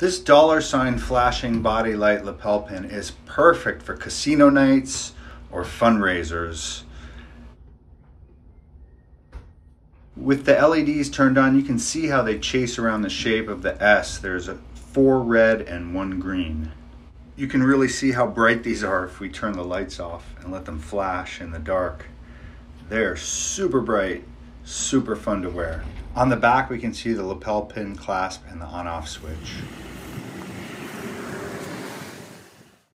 This dollar sign flashing body light lapel pin is perfect for casino nights or fundraisers. With the LEDs turned on, you can see how they chase around the shape of the S. There's four red and one green. You can really see how bright these are if we turn the lights off and let them flash in the dark. They're super bright, super fun to wear. On the back, we can see the lapel pin clasp and the on-off switch.